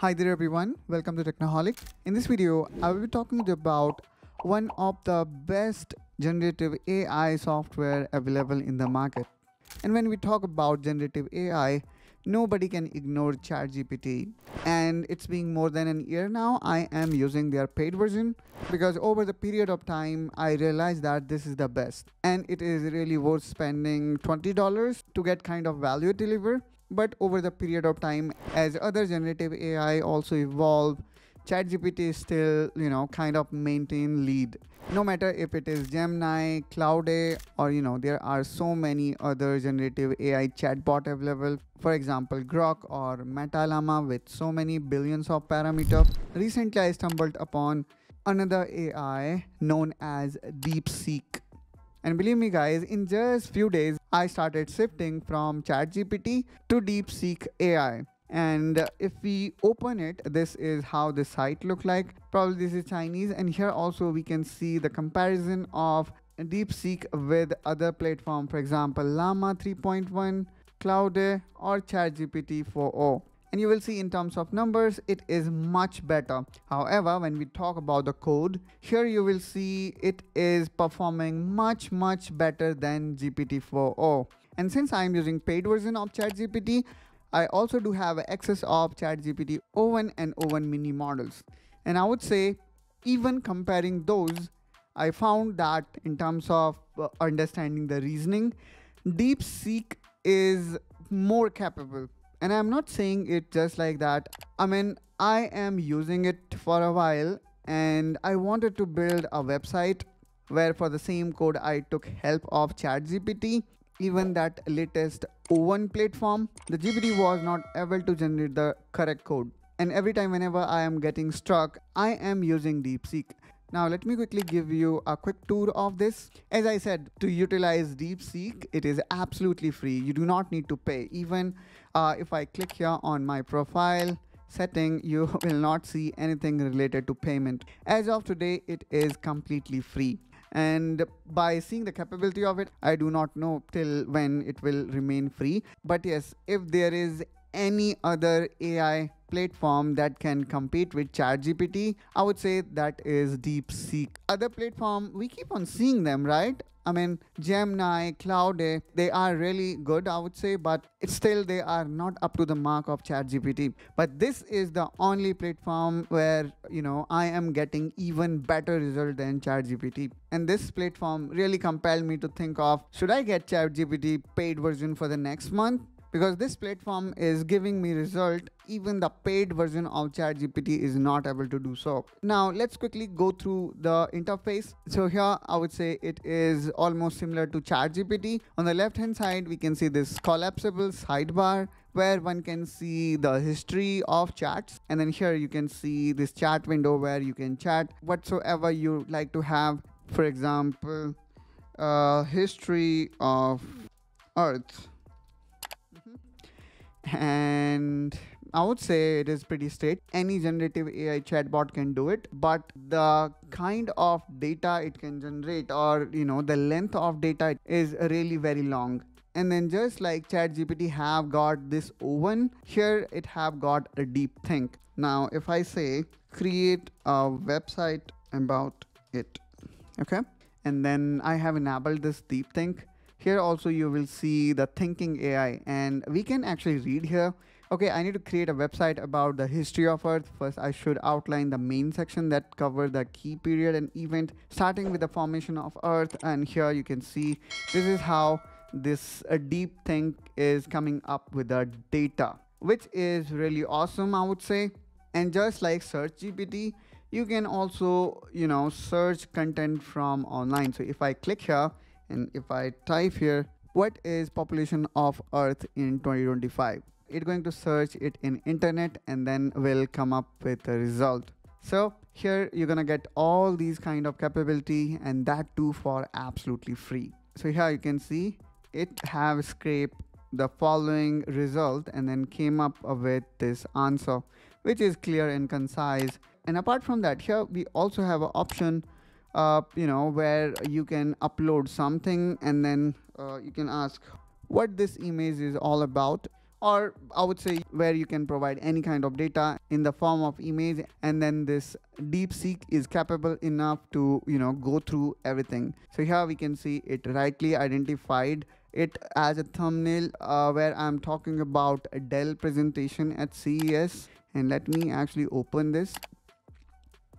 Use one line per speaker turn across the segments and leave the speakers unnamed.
Hi there everyone, welcome to Technoholic. In this video, I will be talking about one of the best generative AI software available in the market. And when we talk about generative AI, nobody can ignore ChatGPT. And it's been more than an year now, I am using their paid version because over the period of time, I realized that this is the best. And it is really worth spending $20 to get kind of value delivered but over the period of time as other generative ai also evolve ChatGPT is still, you know, kind of maintain lead. No matter if it is Gemini, Claude, or you know, there are so many other generative AI chatbot available. For example, Grok or MetaLlama with so many billions of parameters. Recently, I stumbled upon another AI known as DeepSeek. And believe me guys, in just few days, I started shifting from ChatGPT to DeepSeek AI. And if we open it, this is how the site look like. Probably this is Chinese. And here also we can see the comparison of DeepSeek with other platform. For example, Llama 3.1, Claude or ChatGPT 4o and you will see in terms of numbers it is much better. However when we talk about the code here you will see it is performing much much better than gpt-4o and since i am using paid version of chatgpt i also do have access of chatgpt o1 and o1 mini models. And i would say even comparing those i found that in terms of uh, understanding the reasoning deepseek is more capable and I'm not saying it just like that. I mean, I am using it for a while and I wanted to build a website where for the same code I took help of ChatGPT. Even that latest O1 platform, the GPT was not able to generate the correct code. And every time whenever I am getting stuck, I am using DeepSeek. Now let me quickly give you a quick tour of this. As I said, to utilize DeepSeek, it is absolutely free. You do not need to pay. Even uh, if I click here on my profile, setting you will not see anything related to payment as of today it is completely free and by seeing the capability of it i do not know till when it will remain free but yes if there is any other ai platform that can compete with ChatGPT, I would say that is DeepSeek. Other platform, we keep on seeing them, right? I mean, Gemini, Claude, they are really good, I would say, but still they are not up to the mark of ChatGPT. But this is the only platform where, you know, I am getting even better result than ChatGPT. And this platform really compelled me to think of, should I get ChatGPT paid version for the next month? Because this platform is giving me result even the paid version of ChatGPT is not able to do so. Now let's quickly go through the interface. So here I would say it is almost similar to ChatGPT. On the left hand side we can see this collapsible sidebar where one can see the history of chats and then here you can see this chat window where you can chat whatsoever you like to have for example uh, history of earth and I would say it is pretty straight. Any generative AI chatbot can do it, but the kind of data it can generate or you know the length of data is really very long. And then just like ChatGPT have got this O1, here it have got a deep think. Now if I say create a website about it, okay, and then I have enabled this deep think here also you will see the thinking AI and we can actually read here. Okay, I need to create a website about the history of Earth. First, I should outline the main section that cover the key period and event starting with the formation of Earth. And here you can see this is how this a deep think is coming up with the data, which is really awesome, I would say. And just like Search GPT, you can also, you know, search content from online. So if I click here, and if I type here what is population of earth in 2025 it's going to search it in internet and then will come up with a result. So here you're gonna get all these kind of capability and that too for absolutely free. So here you can see it have scraped the following result and then came up with this answer which is clear and concise. And apart from that here we also have an option uh, you know where you can upload something and then uh, you can ask what this image is all about or I would say where you can provide any kind of data in the form of image and then this DeepSeek is capable enough to you know go through everything. So here we can see it rightly identified it as a thumbnail uh, where I'm talking about a Dell presentation at CES and let me actually open this.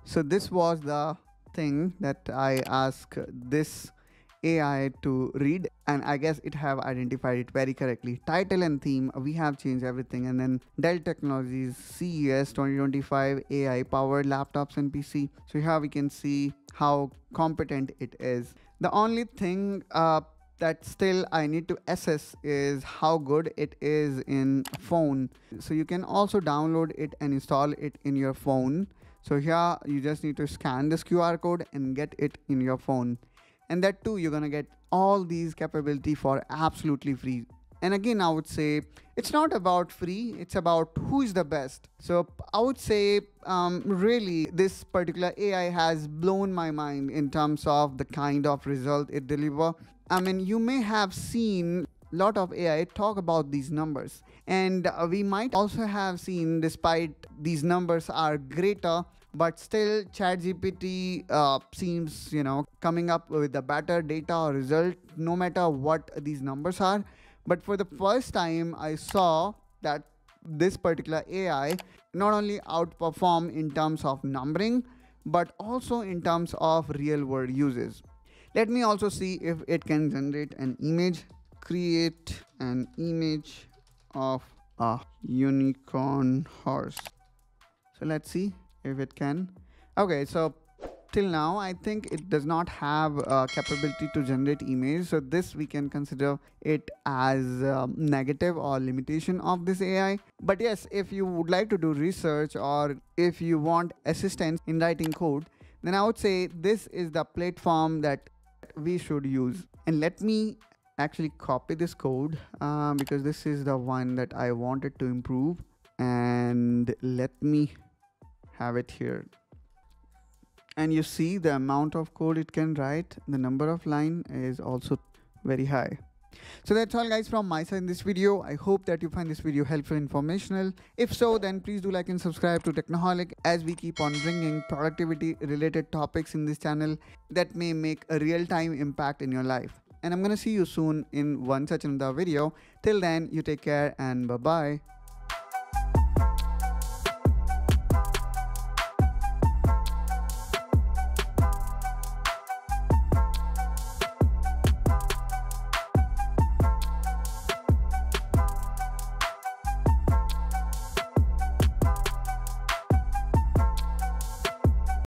So this was the thing that I ask this AI to read and I guess it have identified it very correctly. Title and theme, we have changed everything and then Dell Technologies CES 2025 AI powered laptops and PC. So here we can see how competent it is. The only thing uh, that still I need to assess is how good it is in phone. So you can also download it and install it in your phone. So here you just need to scan this QR code and get it in your phone. And that too you're gonna get all these capability for absolutely free. And again i would say it's not about free it's about who is the best. So i would say um, really this particular ai has blown my mind in terms of the kind of result it deliver. I mean you may have seen a lot of ai talk about these numbers. And uh, we might also have seen despite these numbers are greater but still ChatGPT uh, seems you know coming up with a better data or result no matter what these numbers are. But for the first time I saw that this particular AI not only outperform in terms of numbering but also in terms of real world uses. Let me also see if it can generate an image create an image of a unicorn horse. So let's see if it can. Okay so till now i think it does not have a capability to generate image so this we can consider it as um, negative or limitation of this ai but yes if you would like to do research or if you want assistance in writing code then i would say this is the platform that we should use. And let me actually copy this code uh, because this is the one that i wanted to improve. And let me have it here. And you see the amount of code it can write. The number of line is also very high. So that's all guys from my side in this video. I hope that you find this video helpful informational. If so then please do like and subscribe to technoholic as we keep on bringing productivity related topics in this channel that may make a real-time impact in your life. And i'm gonna see you soon in one such another video. Till then you take care and bye bye